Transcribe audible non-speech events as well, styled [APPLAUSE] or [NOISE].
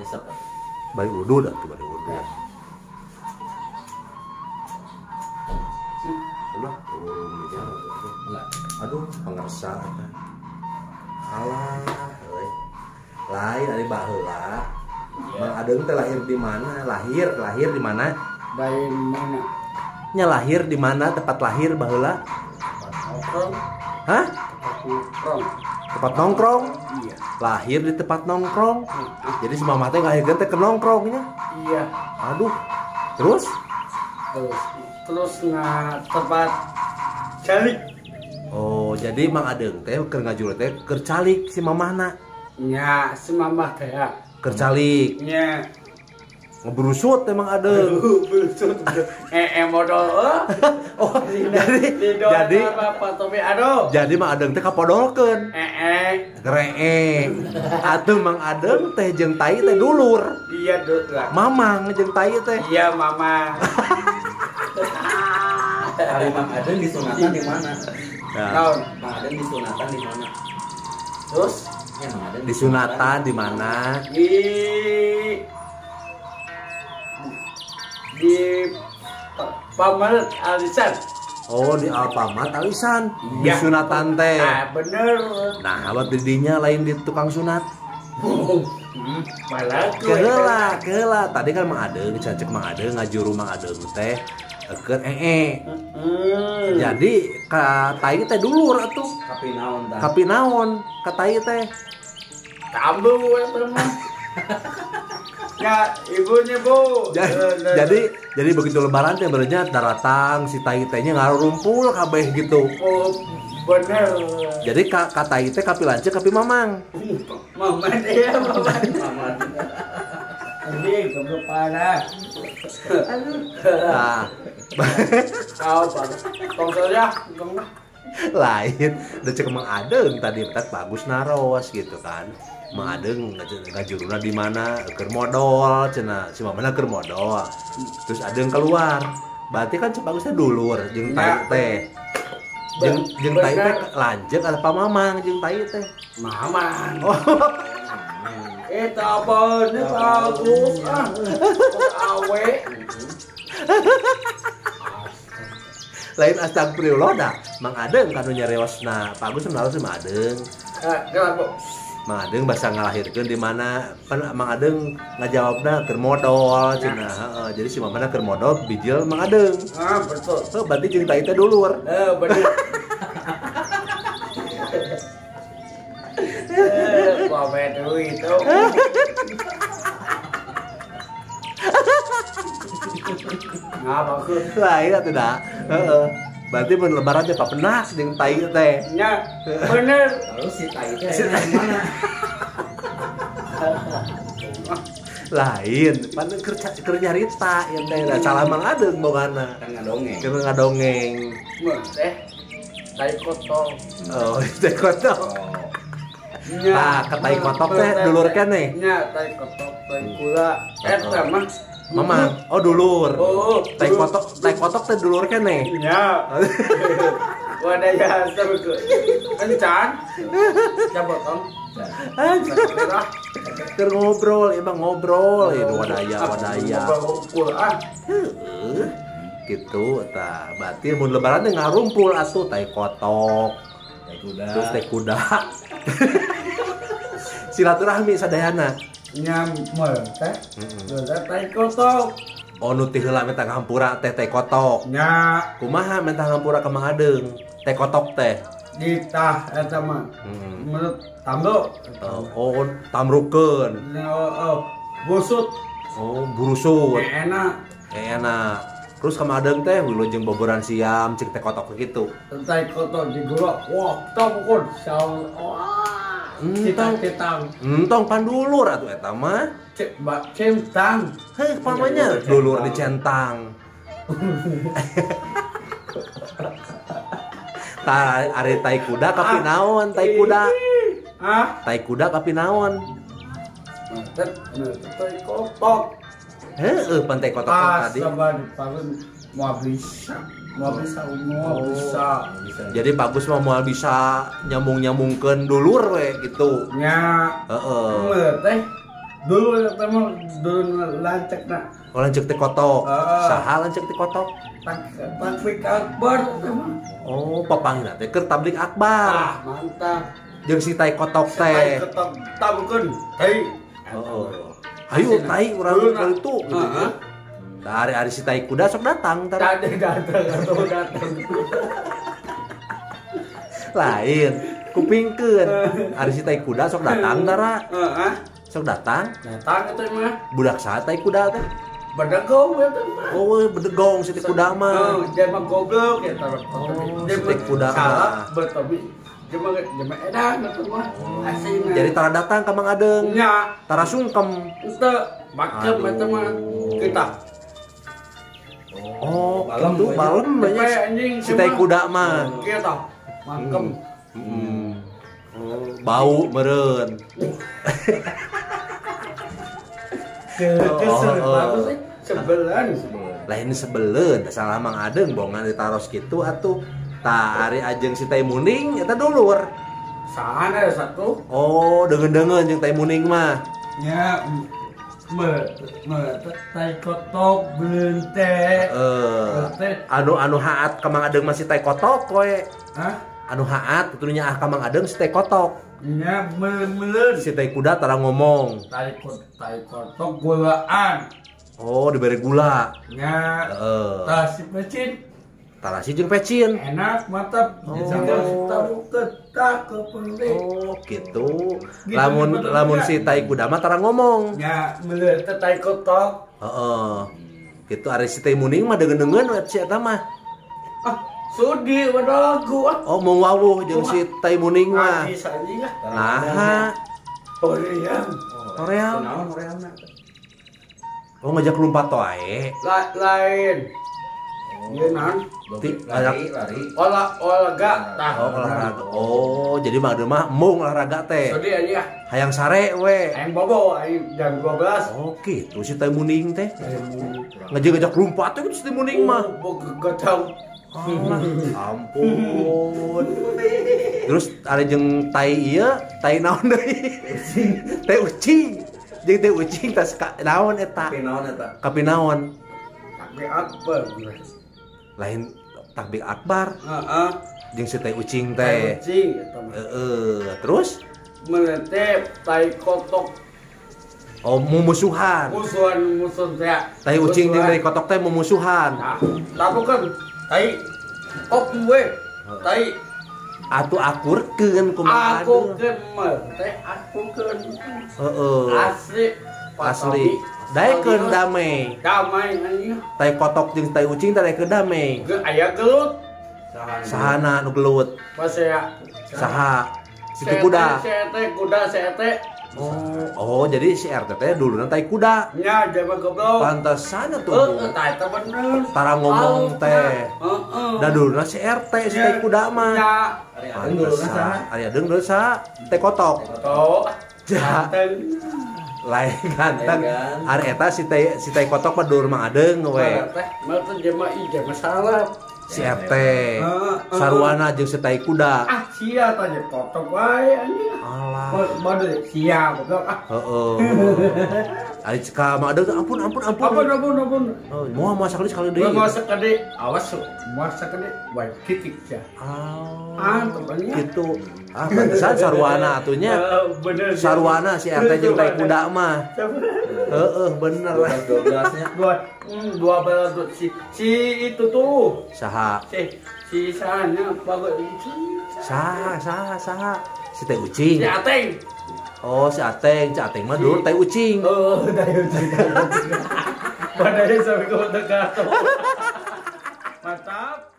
Nyesep. bari wudhu dah tuh bari wudhu urung bicara. Enggak. aduh pengersa alah euy. lain ari baheula Mang Adeng teh lahir di mana? Lahir, lahir di mana? dari mana Nya lahir di mana? Tempat lahir baheula? nongkrong Hah? nongkrong Tempat nongkrong? iya Lahir di tempat nongkrong. Jadi si mama teh ngahirkeun teh ke nongkrongnya. iya Aduh. Terus? terus terus nggak tempat calik Oh, jadi Mang Adeng teh keur ngajul teh keur calik si mamahna. nya si mama teh ya Keur calik. nya Ngebrusut emang Adeng. [LAUGHS] eh eh modal eh. Oh, jadi [LAUGHS] di jadi apa tapi aduh jadi Mang Adeng teh kapodolkeun. eh eh Gree. Atuh Mang Adeng teh jeung tai teh dulur. iya dud lah Mamang jeung tai teh. iya mama [LAUGHS] Hari Mang Adeng disunatan di mana? Nah, tahun Mang Adeng disunatan di mana? terus Ya Mang Adeng disunatan di mana? di di Pa- paman alisan Oh, di Alfamart alisan. Iya. Disunatan teh. ah bener Nah, abad didinya lain di tukang sunat. Hmm, malah tuh Keheula, keheula. Tadi kan Mang Adeng, cacek Mang Adeng ngajuru Mang Adeng teh keur ee. Hmm. Jadi ka tai teh dulur atuh. Kapi naon tah? Kapi naon ka tai teh? Mah. [LAUGHS] Ya, ibunya bu. Ja- Jadi jadi begitu lebaran teh berenya daratang si tai tehnya ngarumpul kabeh gitu. oh, bener. Jadi ka, ka tai teh kapi lanceuk kapi mamang. Mama dia, mama. Maman. Ini parah. Nah, Kau pak. Dah. lain udah cek Mang Adeng tadi bagus naros gitu kan. Mang Adeng ngaj- ngajuruna di mana keur modal cenah si mamana keur modal. Terus Adeng keluar. Berarti kan cek bagusnya dulur jeung tai Ya. teh. Jeung jeung tai teh Bener. lanjut apa mamang jeung tai teh. Mama. Oh, [LAUGHS] Eh, apa ini bagus ah. Awe. [LAUGHS] lain astagfirullah dah. Mang Adeng kanu nyareosna. Bagus si Mang Adeng. Eh, kenapa? Mang Adeng bahasa ngalahirkeun di mana? Kan Mang Adeng ngajawabna keur modal cenah heeh jadi si mamana keur modal bijil Mang Adeng. Ah, betul. oh berarti jeung tai teh dulur Eh, bener. Eh, Bawa duit tuh. [LAUGHS] Ngapa lain dah heeh berarti mun lebaran teh papenas jeung tai teh Nya, bener. Lalu si tai teh di mana? lain pan keur ca- keur nyarita yang daerah salah Mang Adeng bogana Kan ngadongeng. keur ngadongeng Meh, teh. Tai kotor. oh teh kotok Oh. [LAUGHS] Nya. Ah, ke tai kotok teh dulur keneh. Nya, tai kotok, tai kula. Eh, teh Mamang oh dulur Oh, tai kotok tai kotok teh dulur keneh Nya. [LAUGHS] Wadah ya, ke. Kencan. Coba tong. Anjir. Merah. Keur ngobrol, emang ngobrol, itu wadaya wadaya. Quran. Heeh. Gitu tah. Berarti mun lebaran teh ngarumpul atuh tai kotok, Tai kuda. terus teh kuda. [LAUGHS] Silaturahmi sadayana. Nyamel teh. Udah tai kotok. Oh nu teh heula menta ngahampura teh teh kotok. Nya Kumaha menta ngahampura ka Mang Adeng? Teh kotok teh. ditah eta mah. Heeh. Menurut tambo. Oh, oh tamrukeun. Oh, oh, busut. Oh, burusut. Ya, enak. Enak. Terus ka Mang Adeng teh wilujeng boboran siam cik teh kotok gitu. Tai kotok digolok. Wah, tongkon. Saul. Wah. Hmm, Citang tong. citang. Entong pandulur atuh eta mah. Cek mbak centang. Heh, pamanya dulur dicentang. Ta ari tai kuda kapi naon tai kuda. Ah, Tai kuda kapi naon. Tai kotok. Heeh, pantai kotok Pas tadi. sama di mau bisa. Mau bisa mau bisa bisa jadi bagus mah moal bisa nyambung nyambungkan dulur we gitu nya Heeh. Teh dulu ya teman dulu lancek nak Oh lancek teh kotok. Heeh. Saha lancek teh kotok? tak takfik akbar teman Oh, papangna teh keur tablik akbar. ah mantap Jeung si tai kotok teh. ketok tabukeun teh Heeh. Ayo tai urang itu gitu. Nah, hari-hari si tai kuda sok datang tar. Tadi datang atau datang Lain. Kupingkeun. Hari si tai kuda sok datang tara. Heeh. Sok datang. datang itu mah Budak saha tai kuda teh? bedegong ya tuh Oh, bedegong si tai kuda mah. Oh, dia mah goblok ya taruh. Oh, si kuda mah. salah bertobi. Dia mah dia mah edan itu mah. Asing. Jadi tara datang ka Mang Adeng. nya Tara sungkem. itu makem itu mah kita. Oh, Balem gitu banyak. balem Sampai banyak. Si tai kuda mah. Kita makem. Hmm. Oh, bau meren. [LAUGHS] Ke kesel Oh, oh. Sebelan. Lain sebelen, salah mang adeng bongan ditaros gitu atuh. Ta ari ajeng si teh muning eta dulur. Sana ada satu. Oh, dengen-dengen jeung teh muning mah. Ya, tai kotok anu anu haat ka mang adeng masih teh kotok hah? Anu haat tuturnya ah ka mang adeng si teh kotok. Ya, melen-melen. Si teh kuda tara ngomong. Tai tai kotok gulaan. Oh, diberi gula. Ya, Heeh. tas si pecin. Tarasi jeung pecin. Enak, mantap. Oh. Oh, gitu. Gitu, Lamun lamun juga. si tai kuda mah tara ngomong. Ya, melen teh tai kotok. Heeh. Gitu ari si teh muning mah dengen-dengen we si eta mah. Ah, sudi pada gua. Oh, mau wawuh jeung si teh muning mah. Nah, Korea mah? Oh, ngajak lompat. La- lain. Iya, lari lari Olah olahraga tah. Oh, olahraga. Oh, jadi mah mah mung olahraga teh. Aja. Hayang sare we. Ayam bobo jam 12. Oh, gitu si teh muning teh. Teh si teh muning mah. Oh, gotong. Ah, [LAUGHS] ampun. Terus ada jeung tai ieu, tai naon deui? Tai ucing. Jeung tai ucing tas ka naon eta? tapi naon eta Kapinaon? Tapi apa? Lain takbir akbar Heeh. jeung si tai ucing teh. mah. Heeh, terus Melete tai kotok oh mumusuhan. musuhan musuh teh. Tai ucing jeung tai kotok teh mumusuhan. Nah, tahu kan tai kok gue tai Atuh akurkeun kumaha aku mah teh aku Heeh. asli Asli. Daekeun damai. damai anjing Tai kotok jeung tai ucing teh daekeun damai. ge aya gelut Sahana nu gelut? pas ya Saha? Situ kuda. teh kuda teh Oh, oh jadi si RT teh dulunya tai kuda. nya jaman goblok Pantesan tuh. tah eta bener. Tara ngomong teh. Heeh. Da dulunya si RT si tai kuda mah. Ya, Ari adeng dulu Pantesan. Ari adeng dulu sa teh kotok. toh. Ja. Lain ganteng. Kan. Ari eta si teh si teh kotok mah dulur mah adeng we. Teh, mah teh jema ija masalah. Si RT. Heeh. Sarwana jeung si tai kuda. Ah, sia tanya kotok wae anjing. Alah. Bade sia goblok ah. Heeh. Ari ceka mah adeng ampun ampun ampun. Apa ampun ampun. Oh, mau mau sekali sekali deui. Gua mau sekali awas mau sekali wae titik ya. Oh. Ah, temannya. gitu. Ah, pantesan sarwana atunya. Eh, [LAUGHS] bener. Sarwana si RT jeung tai kuda mah. Heeh, bener lah. dua belasnya Dua, hmm, dua belas si si itu tuh Saha? si si sana bagus Saha, saha, saha. Si teh si ucing. Ateng. Oh, si Ateng, si Ateng mah dulu teh ucing. oh dari dari sampai ke dekat mantap